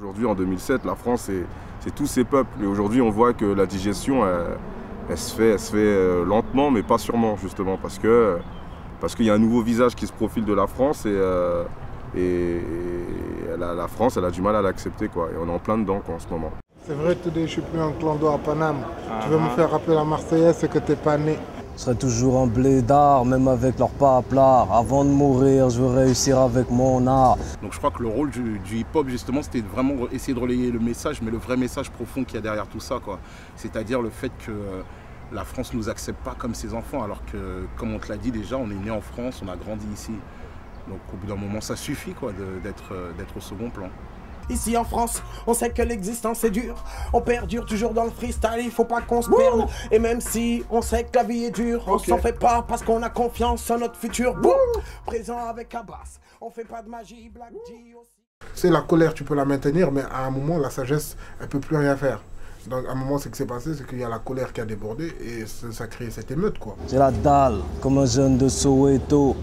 Aujourd'hui, en 2007, la France, c'est tous ces peuples. Et aujourd'hui, on voit que la digestion, elle, se fait, elle se fait euh, lentement, mais pas sûrement, justement, parce que parce qu'il y a un nouveau visage qui se profile de la France et, euh, et, la, France, elle a du mal à l'accepter, quoi. Et on est en plein dedans, quoi, en ce moment. C'est vrai, today, je suis plus un clando à Paname. Tu veux me faire rappeler la Marseillaise, c'est que t'es pas né. Je serai toujours un blédard, même avec leur pas à plat. Avant de mourir, je veux réussir avec mon art. Donc je crois que le rôle du, hip-hop, justement, c'était vraiment essayer de relayer le message, mais le vrai message profond qu'il y a derrière tout ça, quoi. C'est-à-dire le fait que euh, la France ne nous accepte pas comme ses enfants, alors que, comme on te l'a dit déjà, on est né en France, on a grandi ici. Donc au bout d'un moment, ça suffit, quoi, euh, d'être au second plan. Ici en France, on sait que l'existence est dure. On perdure toujours dans le freestyle, il faut pas qu'on se perde. Et même si on sait que la vie est dure, on s'en fait pas parce qu'on a confiance en notre futur. Présent avec Abbas, on fait pas de magie, Black G aussi. C'est la colère, tu peux la maintenir, mais à un moment, la sagesse, elle peut plus rien faire. Donc à un moment, ce qui s'est passé, c'est qu'il y a la colère qui a débordé et ça, a créé cette émeute, quoi. J'ai la dalle, comme un jeune de Soweto.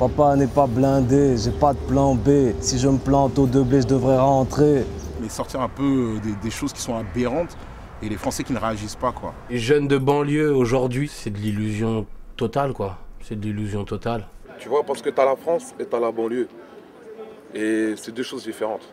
Papa n'est pas blindé, j'ai pas de plan B. Si je me plante au 2B, je devrais rentrer. Mais sortir un peu euh, des, choses qui sont aberrantes et les Français qui ne réagissent pas, quoi. Les jeunes de banlieue aujourd'hui, c'est de l'illusion totale, quoi. C'est de l'illusion totale. Tu vois, parce que tu as la France et tu as la banlieue. Et c'est deux choses différentes.